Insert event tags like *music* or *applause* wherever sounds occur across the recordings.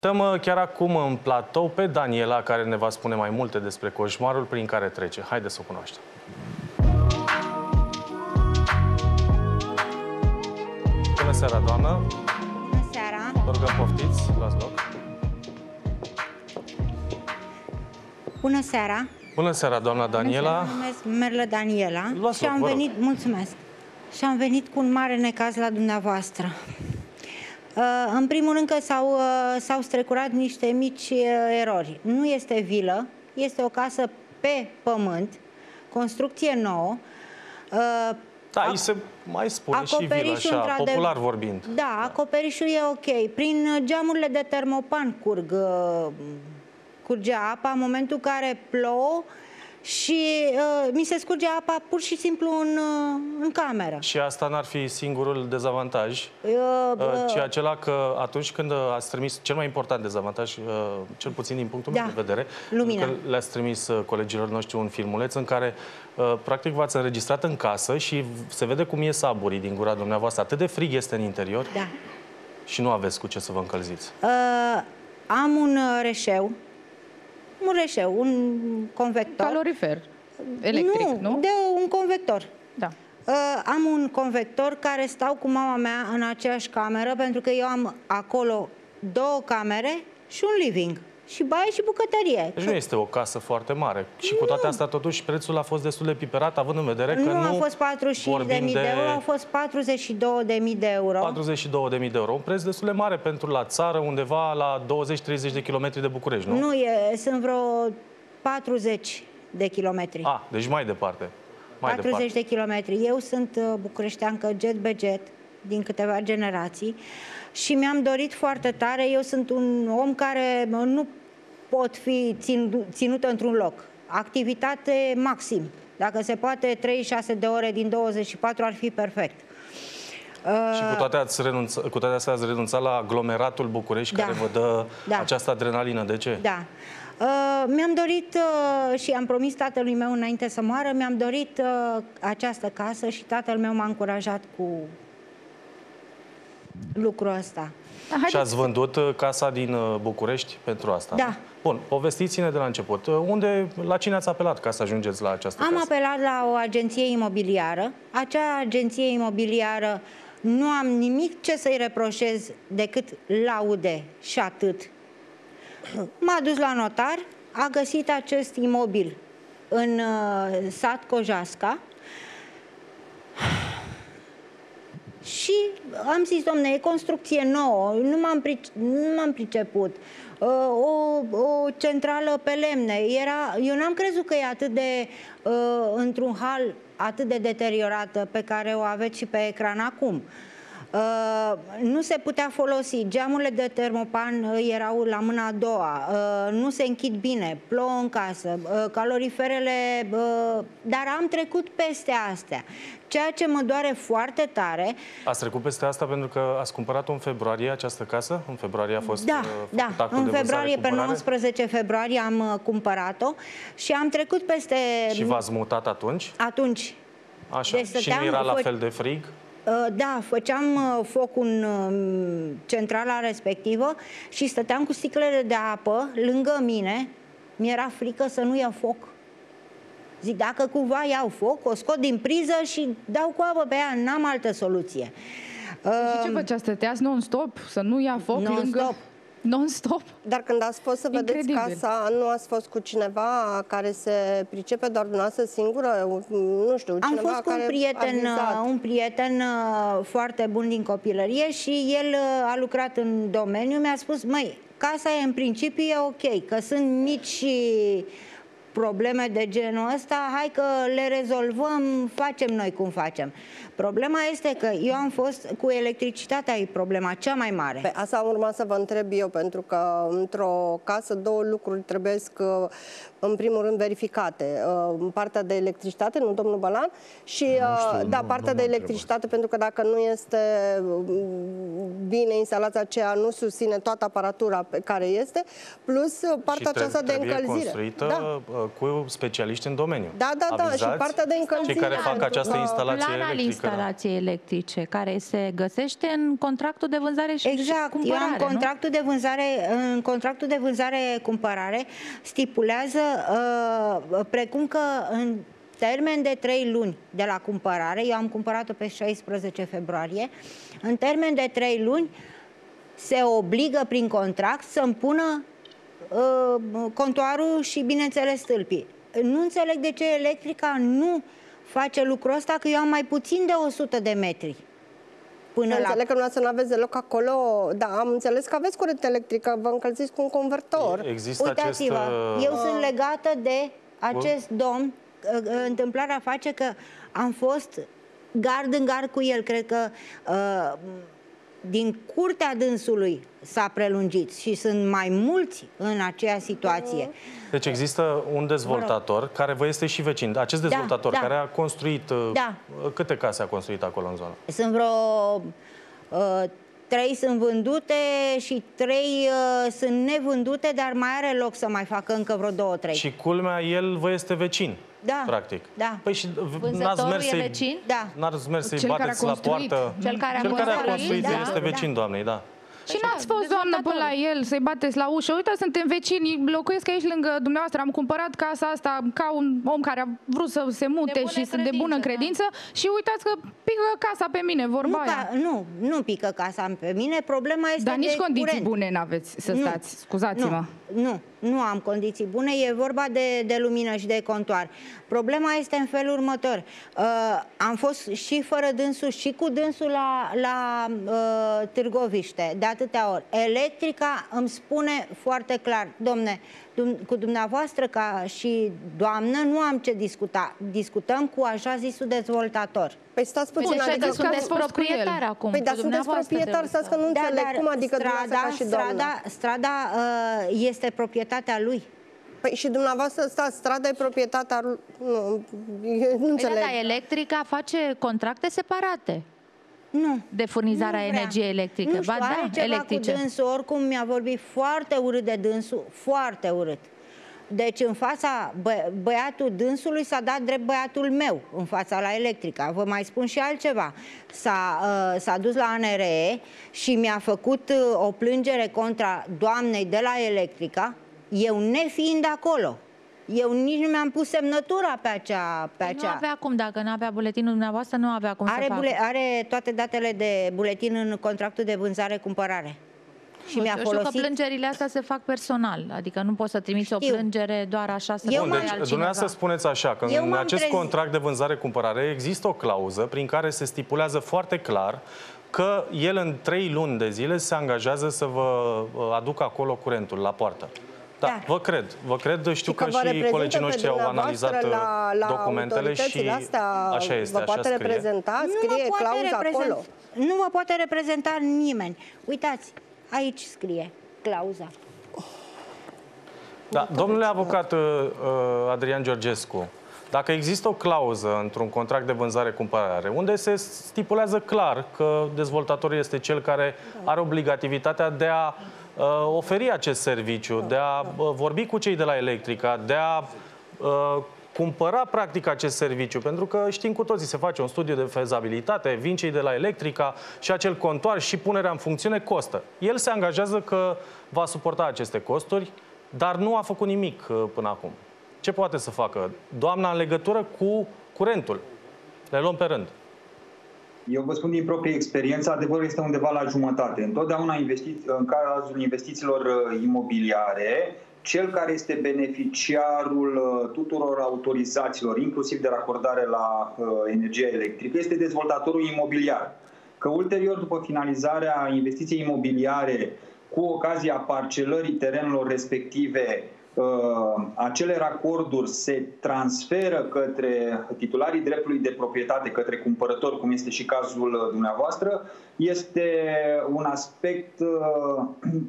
Stăm chiar acum în platou pe Daniela, care ne va spune mai multe despre coșmarul prin care trece. Haideți să o cunoaștem. Bună seara, doamnă! Bună seara! Vă rugăm poftiți, luați loc. Bună seara! Bună seara, doamna Daniela! Mă numesc Merlă Daniela Luați și loc, am vă rog. venit, mulțumesc, și am venit cu un mare necaz la dumneavoastră. Uh, În primul rând că s-au, uh, s-au strecurat niște mici uh, erori. Nu este vilă, este o casă pe pământ, construcție nouă. Uh, Da, ac- îi se mai spune și vila, Acoperișul, așa, într-adevăr- popular vorbind. Da, acoperișul e ok. Prin uh, geamurile de termopan curg, uh, curge apa în momentul în care plouă și uh, mi se scurge apa pur și simplu în, uh, în cameră. Și asta n-ar fi singurul dezavantaj, Uh, uh, uh, ci acela că atunci când ați trimis, cel mai important dezavantaj, uh, cel puțin din punctul meu Da. de vedere, Lumina. că le-ați trimis uh, colegilor noștri un filmuleț în care uh, practic v-ați înregistrat în casă și se vede cum e saburii din gura dumneavoastră. Atât de frig este în interior da. și nu aveți cu ce să vă încălziți. Uh, am un uh, reșeu, un reșeu, un convector. Calorifer electric, nu? nu? de un convector. Da. Uh, am un convector care stau cu mama mea în aceeași cameră, pentru că eu am acolo două camere și un living. Și baie și bucătărie. Deci nu este o casă foarte mare. Și cu toate astea, totuși, prețul a fost destul de piperat, având în vedere că nu, nu a fost 45.000 de, vorbim de euro, au fost 42.000 de euro. 42.000 de euro. Un preț destul de mare pentru la țară, undeva la 20-30 de kilometri de București, nu? Nu, e, sunt vreo 40 de kilometri. A, deci mai departe. Mai 40 departe. de kilometri. Eu sunt uh, bucureșteancă jet be jet din câteva generații și mi-am dorit foarte tare. Eu sunt un om care uh, nu pot fi țin, ținută într-un loc. Activitate maxim. Dacă se poate, 36 de ore din 24 ar fi perfect. Și cu toate, ați renunț, cu toate astea ați renunțat la aglomeratul București, Da. care vă dă Da. această adrenalină. De ce? Da. Uh, mi-am dorit uh, și am promis tatălui meu înainte să moară, mi-am dorit uh, această casă și tatăl meu m-a încurajat cu lucrul ăsta. Da, Și haideți, ați vândut uh, casa din uh, București pentru asta? Da. Nu? Bun, povestiți-ne de la început. Uh, Unde, la cine ați apelat ca să ajungeți la această Am casă? apelat la o agenție imobiliară. Acea agenție imobiliară nu am nimic ce să-i reproșez decât laude și atât. M-a dus la notar, a găsit acest imobil în uh, sat Cojasca și am zis, domne, e construcție nouă, nu m-am, pric- nu m-am priceput. Uh, o, o centrală pe lemne. Era, eu n-am crezut că e atât de, uh, într-un hal atât de deteriorată pe care o aveți și pe ecran acum. Uh, nu se putea folosi. Geamurile de termopan uh, erau la mâna a doua. Uh, nu se închid bine. Plouă în casă. Uh, caloriferele... Uh, dar am trecut peste astea. Ceea ce mă doare foarte tare... Ați trecut peste asta pentru că ați cumpărat-o în februarie această casă? În februarie a fost Da, uh, făcut da. actul În de februarie, pe vânzare-cumpărare? 19 februarie am uh, cumpărat-o și am trecut peste... Și v-ați mutat atunci? Atunci, Așa. Deci și nu stăteam- era la fă- fel de frig? Uh, Da, făceam uh, foc în uh, centrala respectivă și stăteam cu sticlele de apă lângă mine. Mi-era frică să nu ia foc. Zic, dacă cumva iau foc, o scot din priză și dau cu apă pe ea, n-am altă soluție. și ce făcea? Stăteați non-stop? Să nu ia foc Non-stop. lângă... Non-stop? Dar când ați fost să vedeți Incredibil. casa, nu ați fost cu cineva care se pricepe doar dumneavoastră singură? Nu știu, Am cineva fost cu un care prieten, a vizat? uh, un prieten uh, foarte bun din copilărie și el uh, a lucrat în domeniu. Mi-a spus, măi, casa e în principiu e ok, că sunt mici probleme de genul ăsta, hai că le rezolvăm, facem noi cum facem. Problema este că eu am fost cu electricitatea, e problema cea mai mare. Pe asta am urmat să vă întreb eu, pentru că într-o casă două lucruri trebuie în primul rând verificate. Uh, Partea de electricitate, nu domnul Balan, și uh, știu, da, nu- partea nu de mă electricitate, pentru că dacă nu este mm, bine instalația aceea, nu susține toată aparatura pe care este, plus uh, partea și tre- aceasta de trebuie încălzire. construită Da. Uh, cu specialiști în domeniu. Da, da, da, și Avizați partea de încălzire. Cei care fac această Uh, instalație plan al electrică. da. instalației electrice, care se găsește în contractul de vânzare și, și Exact, eu cumpărare, am nu? contractul de vânzare, în contractul de vânzare-cumpărare stipulează uh, precum că în termen de 3 luni de la cumpărare, eu am cumpărat-o pe 16 februarie, în termen de 3 luni se obligă prin contract să-mi pună uh, contoarul și, bineînțeles, stâlpii. Nu înțeleg de ce electrica nu face lucrul ăsta, că eu am mai puțin de 100 de metri până la Înțeleg că dumneavoastră nu aveți deloc acolo, da, am înțeles că aveți curent electric, vă încălziți cu un convertor. Există acest... Uitați-vă, uh, eu sunt legată de acest domn. uh, uh, Întâmplarea face că am fost gard în gard cu el. Cred că uh, din curtea dânsului s-a prelungit și sunt mai mulți în aceea situație. Deci există un dezvoltator care vă este și vecin. Acest Da, dezvoltator da. care a construit... uh, Da. Câte case a construit acolo în zonă? Sunt vreo uh, trei sunt vândute și trei uh, sunt nevândute, dar mai are loc să mai facă încă vreo două, trei. Și culmea, el vă este vecin. Da, Practic. da. Păi și v- n-ați Vânzătorul mers e să-i- vecin? Da. N-ați mers să-i Cel care a bateți la construit. poartă. Cel care a Cel care a construit, construit da, este da. vecin doamnei, da. Și n-ați fost, doamnă, până la el să-i bateți la ușă. Uite, suntem vecini, locuiesc aici lângă dumneavoastră. Am cumpărat casa asta ca un om care a vrut să se mute bună și sunt de bună credință, da. credință. Și uitați că pică casa pe mine, vorba Nu, aia. ca, nu, nu pică casa pe mine, problema este Dar de nici condiții curent. bune n-aveți să Nu. stați. Scuzați-mă. Nu, nu, nu am condiții bune, e vorba de, de lumină și de contoar. Problema este în felul următor. Uh, am fost și fără dânsul și cu dânsul la, la uh, Târgoviște de atâtea ori. Electrica îmi spune foarte clar, domne, dum- cu dumneavoastră ca și doamnă nu am ce discuta. Discutăm cu așa zisul dezvoltator. Păi stați Păi puțin, deci adică... că că ați sunteți fost cu el. proprietar acum. Păi cu dar sunteți dumneavoastră proprietar, trebuie stați că să- nu înțeleg. Cum adică strada, dumneavoastră ca și doamnă? strada, strada uh, este proprietatea lui. Păi și dumneavoastră, stați, strada e proprietatea... lui- Nu, eu nu Păi da, înțeleg. da, electrica face contracte separate Nu. de furnizarea Nu vrea. energiei electrice. Nu știu, ba are da, ceva electrice. cu dânsul, oricum mi-a vorbit foarte urât de dânsul, foarte urât. Deci în fața bă, băiatul dânsului s-a dat drept băiatul meu în fața la electrica. Vă mai spun și altceva. S-a, uh, s-a dus la ANRE și mi-a făcut uh, o plângere contra doamnei de la electrica, eu nefiind acolo. Eu nici nu mi-am pus semnătura pe acea... Pe Păi nu acea. avea cum, dacă nu avea buletinul dumneavoastră, nu avea cum să Are, facă. bule, are toate datele de buletin în contractul de vânzare-cumpărare. Și Nu mi-a știu, știu că folosit... plângerile astea se fac personal, adică nu poți să trimiți o Știu. plângere doar așa să Eu Bun, m-am- deci altcineva. dumneavoastră spuneți așa, că Eu în m-am acest trezit. contract de vânzare-cumpărare există o clauză prin care se stipulează foarte clar că el în trei luni de zile se angajează să vă uh, aducă acolo curentul la poartă. Da, Da. vă cred, vă cred, știu că că, vă și reprezintă colegii pe noștri au dumneavoastră analizat uh, la, la documentele și autoritățile astea, așa este, vă așa poate scrie. reprezenta, Nu scrie mă poate clauza reprezenta- acolo. Nu mă poate reprezenta nimeni. Uitați, aici scrie clauza. Da, domnule avocat uh, uh, Adrian Georgescu, dacă există o clauză într-un contract de vânzare-cumpărare unde se stipulează clar că dezvoltatorul este cel care are obligativitatea de a uh, oferi acest serviciu, de a uh, vorbi cu cei de la Electrica, de a uh, cumpăra practic acest serviciu, pentru că știm cu toții, se face un studiu de fezabilitate, vin cei de la Electrica și acel contoar și punerea în funcțiune costă. El se angajează că va suporta aceste costuri, dar nu a făcut nimic uh, până acum. Ce poate să facă? Doamna în legătură cu curentul. Le luăm pe rând. Eu vă spun din proprie experiență, adevărul este undeva la jumătate. Întotdeauna investi- în cazul investițiilor uh, imobiliare, cel care este beneficiarul uh, tuturor autorizațiilor, inclusiv de racordare la uh, energia electrică, este dezvoltatorul imobiliar. Că ulterior, după finalizarea investiției imobiliare, cu ocazia parcelării terenurilor respective, uh, acele racorduri se transferă către titularii dreptului de proprietate, către cumpărător, cum este și cazul uh, dumneavoastră, este un aspect uh, *clears throat*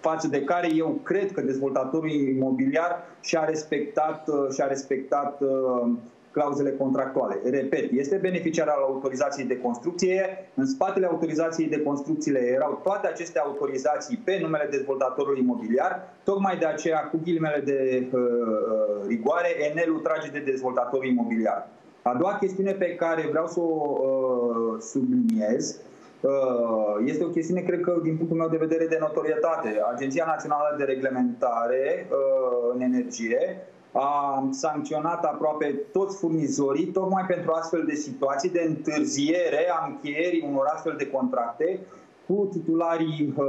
față de care eu cred că dezvoltatorul imobiliar și-a respectat, uh, și-a respectat uh, clauzele contractuale. Repet, este beneficiar al autorizației de construcție. În spatele autorizației de construcție erau toate aceste autorizații pe numele dezvoltatorului imobiliar. Tocmai de aceea, cu ghilimele de uh, uh rigoare, Enelul trage de dezvoltatorul imobiliar. A doua chestiune pe care vreau să o uh, subliniez Uh, este o chestiune, cred că, din punctul meu de vedere, de notorietate. Agenția Națională de Reglementare uh, în Energie a sancționat aproape toți furnizorii tocmai pentru astfel de situații de întârziere a încheierii unor astfel de contracte cu titularii uh,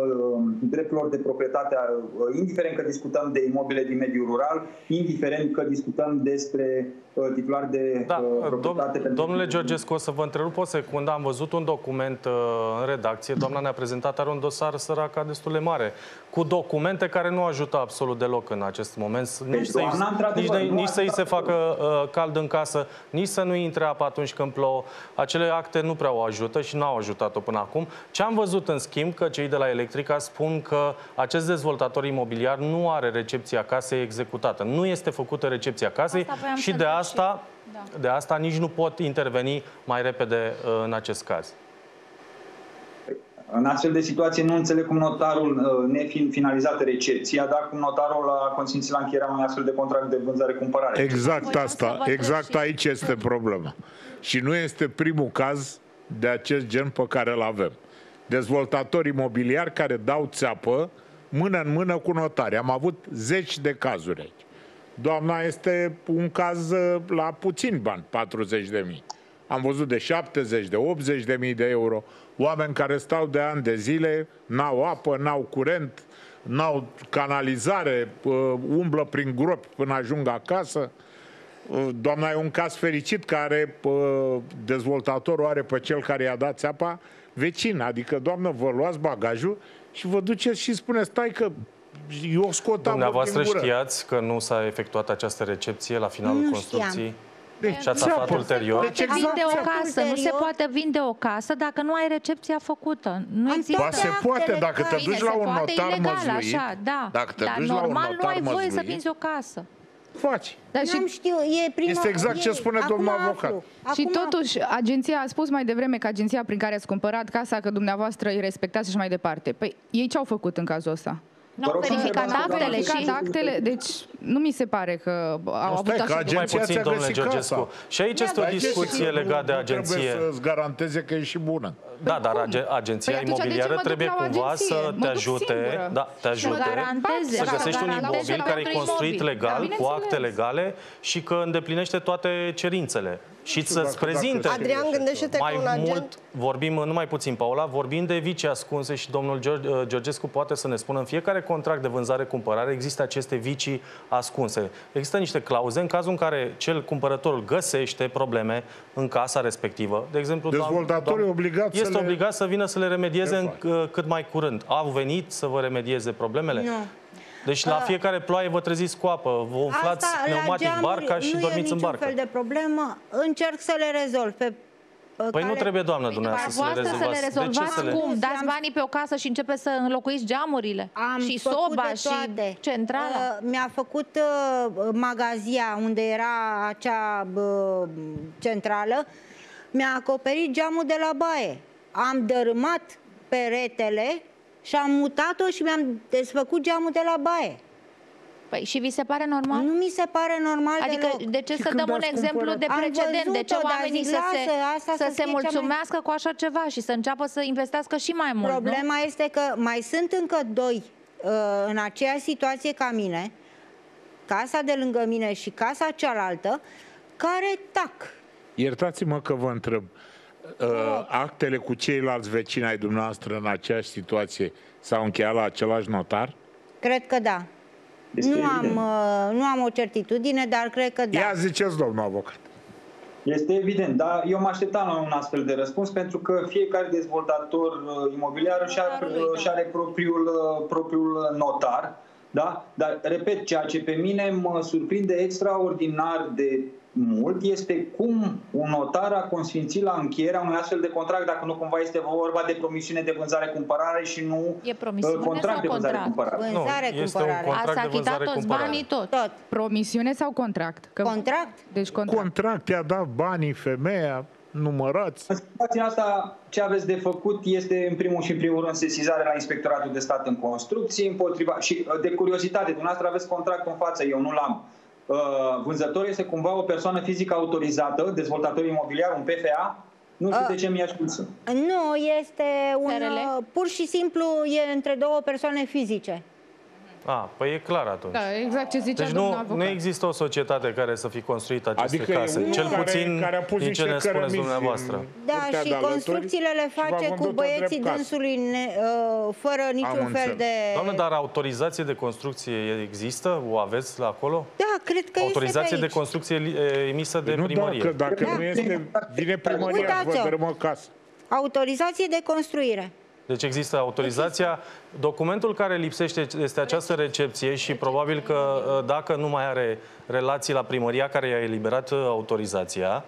drepturilor de proprietate, uh, indiferent că discutăm de imobile din mediul rural, indiferent că discutăm despre uh, titulari de da, uh, proprietate. Dom domnule Georgescu, o să vă întrerup o secundă. Am văzut un document uh, în redacție. Doamna ne-a prezentat, are un dosar săraca destul de mare, cu documente care nu ajută absolut deloc în acest moment. Nici, să nici, nici, nici să-i se facă uh, cald în casă, nici să nu intre apă atunci când plouă. Acele acte nu prea o ajută și nu au ajutat-o până acum. Ce am văzut în schimb că cei de la Electrica spun că acest dezvoltator imobiliar nu are recepția casei executată. Nu este făcută recepția casei și de asta, și... Da. de asta nici nu pot interveni mai repede uh, în acest caz. În astfel de situație nu înțeleg cum notarul, uh, nefiind finalizată recepția, dar cum notarul a consimțit la încheierea unui astfel de contract de vânzare-cumpărare. Exact asta, exact aici este problema. Și nu este primul caz de acest gen pe care îl avem dezvoltatori imobiliari care dau țeapă mână în mână cu notari. Am avut zeci de cazuri aici. Doamna este un caz uh, la puțin bani, 40 de mii. Am văzut de 70, de 80 de mii de euro, oameni care stau de ani de zile, n-au apă, n-au curent, n-au canalizare, uh, umblă prin gropi până ajung acasă. Uh, doamna e un caz fericit care dezvoltatorul are pe cel care i-a dat țeapa vecin, adică, doamnă, vă luați bagajul și vă duceți și spune, stai că eu scot Dumneavoastră știați că nu s-a efectuat această recepție la finalul nu construcției? Știam. Deci, și ați aflat ulterior? Deci exact vinde o casă, ulterior. nu se poate vinde o casă dacă nu ai recepția făcută. Nu există. Ba, se poate, dacă te duci la un notar măzluit. Așa, da. Dacă te Dar duci normal la un notar nu ai voie să vinzi o casă faci. Dar și... știu, e prima... Este exact e... ce spune domnul avocat. Acum și totuși, agenția a spus mai devreme că agenția prin care ați cumpărat casa, că dumneavoastră îi respectați și mai departe. Păi ei ce au făcut în cazul ăsta? Nu au verificat actele și... actele, deci nu mi se pare că au avut așa... Că mai puțin, domnule Georgescu. Și aici este o discuție legată de agenție. Trebuie să-ți garanteze că e și bună. Da, dar agenția păi imobiliară trebuie cumva să te ajute, da, te ajute. să găsești un imobil care e construit legal, cu acte legale și că îndeplinește toate cerințele și să-ți prezinte. Adrian, gândește-te mai un agent... mult, vorbim, nu mai puțin, Paula, vorbim de vicii ascunse și domnul uh, Georgescu poate să ne spună în fiecare contract de vânzare-cumpărare există aceste vicii ascunse. Există niște clauze în cazul în care cel cumpărător găsește probleme în casa respectivă. De exemplu, Dezvoltatorul doam, obligat este să le... obligat să vină să le remedieze în, uh, cât mai curând. Au venit să vă remedieze problemele? Nu. Deci la fiecare ploaie vă treziți cu apă, vă umflați Asta, pneumatic geamuri, barca și dormiți în barcă. Nu e fel de problemă, încerc să le rezolv pe Păi care... nu trebuie, doamnă, păi dumneavoastră să le rezolvați. să le rezolvați să le... cum? Dați banii pe o casă și începeți să înlocuiți geamurile? Am și soba și centrala? Uh, mi-a făcut uh, magazia unde era acea uh, centrală, mi-a acoperit geamul de la baie. Am dărâmat peretele și am mutat-o și mi-am desfăcut geamul de la baie. Păi și vi se pare normal? Nu mi se pare normal Adică deloc. de ce și să dăm un exemplu de precedent? De ce oamenii să se, asta să, să se mulțumească mai... cu așa ceva și să înceapă să investească și mai mult, Problema nu? este că mai sunt încă doi uh, în aceeași situație ca mine, casa de lângă mine și casa cealaltă, care tac. Iertați-mă că vă întreb. Uh, actele cu ceilalți vecini ai dumneavoastră în aceeași situație s-au încheiat la același notar? Cred că da. nu am, uh, nu am o certitudine, dar cred că da. Ia ziceți, domnul avocat. Este evident, dar eu mă așteptam la un astfel de răspuns pentru că fiecare dezvoltator uh, imobiliar își are, își are propriul, uh, propriul notar, da? Dar, repet, ceea ce pe mine mă surprinde extraordinar de mult este cum un notar a consfințit la încheierea unui astfel de contract, dacă nu cumva este vorba de promisiune de vânzare-cumpărare și nu e promisiune uh, contract sau de vânzare-cumpărare. Vânzare, nu, este un contract Ați de achitat toți banii tot. tot. Promisiune sau contract? Că... Contract? Deci contract. Contract i-a dat banii femeia, numărați. În situația asta, ce aveți de făcut este, în primul și în primul rând, sesizare la Inspectoratul de Stat în Construcții, împotriva, și uh, de curiozitate, dumneavoastră aveți contractul în față, eu nu l-am. Uh, vânzător este cumva o persoană fizică autorizată, dezvoltator imobiliar, un PFA, nu știu A, de ce mi-aș spus. Nu, este un, SRL? pur și simplu e între două persoane fizice. A, păi e clar atunci. Da, exact ce zicea Deci domnul nu, avocat. nu există o societate care să fi construit aceste Adică e case. unul Cel care- puțin care a pus din ce niște ne spuneți cărămizi dumneavoastră. în- Da, Curtea și de alături construcțiile le și v-a face cu vândut-o băieții drept casă. dânsului ne, uh, fără niciun fel înțeles. de... Doamne, dar autorizație de construcție există? O aveți la acolo? Da, cred că Autorizație este pe de aici. construcție e, emisă de nu, primărie. Dacă, dacă Da. nu este, vine primăria și vă Uitați-o. dărâmă casă. Autorizație de construire. Deci există autorizația. Documentul care lipsește este această recepție și probabil că uh, dacă nu mai are relații la primăria care i-a eliberat uh, autorizația,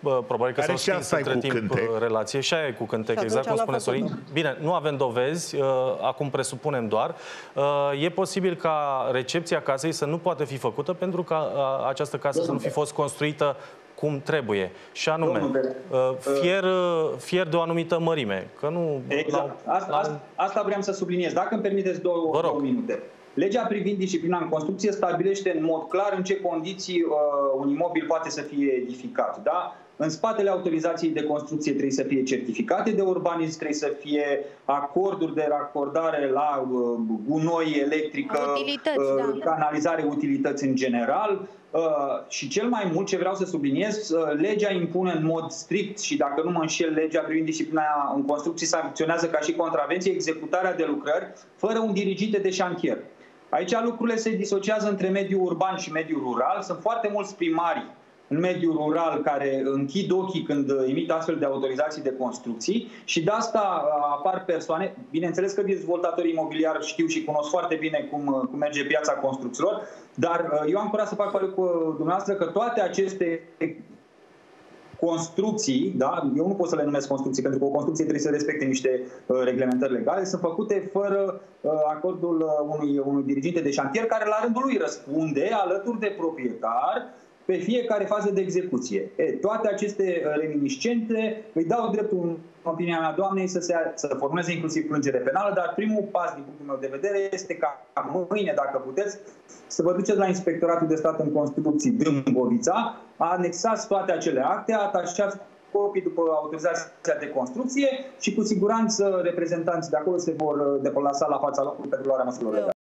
bă, probabil că Are s-au și stins asta e între cu timp cântec. uh, relație și aia e cu cântec, Și exact cum atunci spune n-a Sorin. Bine, nu avem dovezi, uh, acum presupunem doar. Uh, E posibil ca recepția casei să nu poată fi făcută pentru ca uh, această casă să nu fi fost construită cum trebuie. Și anume, Domnule, uh, fier, uh, fier de o anumită mărime. Că nu... Exact. Asta, asta, asta vreau să subliniez. Dacă îmi permiteți două, Vă rog. două minute. Legea privind disciplina în construcție stabilește în mod clar în ce condiții uh, un imobil poate să fie edificat. Da? În spatele autorizației de construcție trebuie să fie certificate de urbanism, trebuie să fie acorduri de racordare la uh, gunoi, electrică, Utilități, uh, da. canalizare, utilități în general. Uh, și cel mai mult ce vreau să subliniez, uh, legea impune în mod strict și dacă nu mă înșel, legea privind disciplina în construcții sancționează ca și contravenție executarea de lucrări fără un diriginte de șantier. Aici lucrurile se disociază între mediul urban și mediul rural. Sunt foarte mulți primari în mediul rural care închid ochii când emit astfel de autorizații de construcții și de asta uh, apar persoane, bineînțeles că dezvoltatorii imobiliari știu și cunosc foarte bine cum, uh, cum merge piața construcțiilor, dar uh, eu am curaj să fac pariu cu dumneavoastră că toate aceste construcții, da? eu nu pot să le numesc construcții, pentru că o construcție trebuie să respecte niște uh, reglementări legale, sunt făcute fără uh, acordul uh, unui, unui diriginte de șantier care la rândul lui răspunde alături de proprietar pe fiecare fază de execuție. E, toate aceste uh, reminiscente îi dau dreptul, în opinia mea, doamnei, să, se, să formuleze inclusiv plângere penală, dar primul pas, din punctul meu de vedere, este ca mâine, dacă puteți, să vă duceți la Inspectoratul de Stat în Construcții Dâmbovița, anexați toate acele acte, atașați copii după autorizația de construcție și cu siguranță reprezentanții de acolo se vor uh, deplasa la fața locului pentru luarea măsurilor legale.